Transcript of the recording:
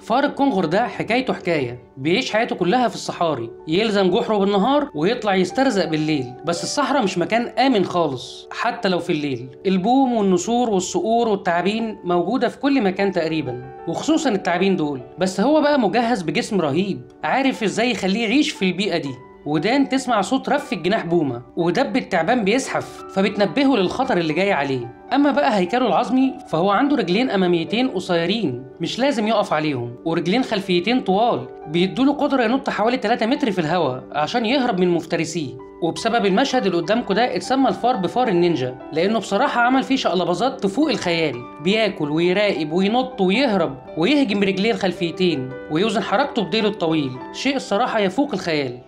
فار الكونغر ده حكايته حكاية. بيعيش حياته كلها في الصحاري. يلزم جحره بالنهار ويطلع يسترزق بالليل. بس الصحراء مش مكان آمن خالص حتى لو في الليل. البوم والنسور والصقور والتعابين موجودة في كل مكان تقريبا وخصوصا التعابين دول. بس هو بقى مجهز بجسم رهيب عارف إزاي يخليه يعيش في البيئة دي. ودان تسمع صوت رف الجناح بومة ودب التعبان بيزحف فبتنبهه للخطر اللي جاي عليه. أما بقى هيكله العظمي فهو عنده رجلين أماميتين قصيرين مش لازم يقف عليهم ورجلين خلفيتين طوال بيدوله قدرة ينط حوالي 3 متر في الهواء عشان يهرب من مفترسيه. وبسبب المشهد اللي قدامكم ده اتسمى الفار بفار النينجا لأنه بصراحة عمل فيه شقلباظات تفوق الخيال. بياكل ويراقب وينط ويهرب ويهجم برجليه الخلفيتين ويوزن حركته بديله الطويل. شيء الصراحة يفوق الخيال.